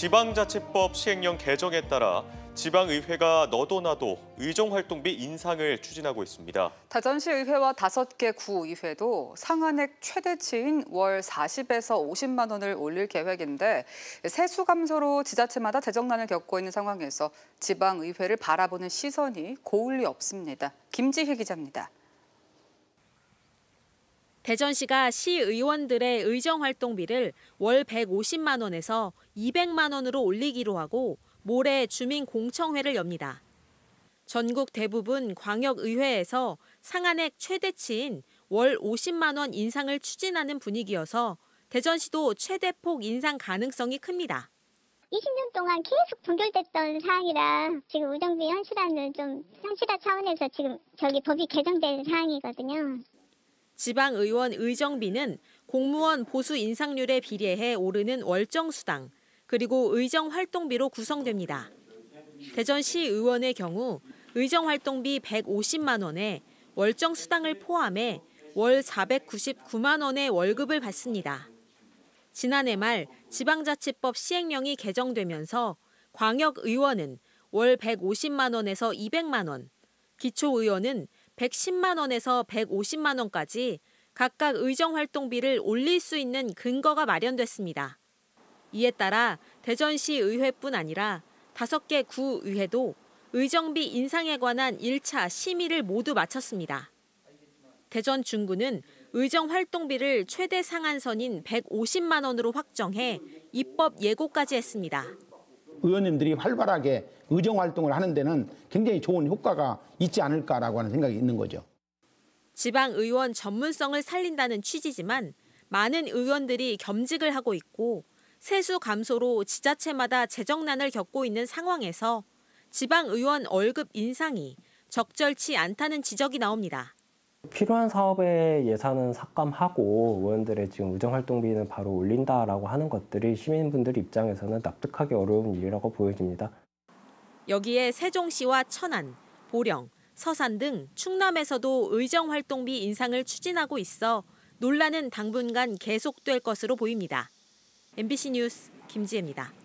지방자치법 시행령 개정에 따라 지방의회가 너도 나도 의정활동비 인상을 추진하고 있습니다. 대전시 의회와 다섯 개 구의회도 상한액 최대치인 월 40에서 50만 원을 올릴 계획인데 세수 감소로 지자체마다 재정난을 겪고 있는 상황에서 지방의회를 바라보는 시선이 고울리 없습니다. 김지희 기자입니다. 대전시가 시의원들의 의정활동비를 월 150만 원에서 200만 원으로 올리기로 하고 모레 주민 공청회를 엽니다. 전국 대부분 광역의회에서 상한액 최대치인 월 50만 원 인상을 추진하는 분위기여서 대전시도 최대폭 인상 가능성이 큽니다. 20년 동안 계속 동결됐던 사항이라 지금 의정비 현실화는 좀 현실화 차원에서 지금 저기 법이 개정된 사항이거든요. 지방의원 의정비는 공무원 보수 인상률에 비례해 오르는 월정수당, 그리고 의정활동비로 구성됩니다. 대전시 의원의 경우 의정활동비 150만 원에 월정수당을 포함해 월 499만 원의 월급을 받습니다. 지난해 말 지방자치법 시행령이 개정되면서 광역의원은 월 150만 원에서 200만 원, 기초의원은 110만 원에서 150만 원까지 각각 의정 활동비를 올릴 수 있는 근거가 마련됐습니다. 이에 따라 대전시 의회뿐 아니라 다섯 개 구의회도 의정비 인상에 관한 1차 심의를 모두 마쳤습니다. 대전 중구는 의정 활동비를 최대 상한선인 150만 원으로 확정해 입법 예고까지 했습니다. 의원님들이 활발하게 의정 활동을 하는 데는 굉장히 좋은 효과가 있지 않을까라고 하는 생각이 있는 거죠. 지방 의원 전문성을 살린다는 취지지만 많은 의원들이 겸직을 하고 있고 세수 감소로 지자체마다 재정난을 겪고 있는 상황에서 지방 의원 월급 인상이 적절치 않다는 지적이 나옵니다. 필요한 사업의 예산은 삭감하고 의원들의 지금 의정활동비는 바로 올린다라고 하는 것들이 시민분들 입장에서는 납득하기 어려운 일이라고 보여집니다. 여기에 세종시와 천안, 보령, 서산 등 충남에서도 의정활동비 인상을 추진하고 있어 논란은 당분간 계속될 것으로 보입니다. MBC 뉴스 김지혜입니다.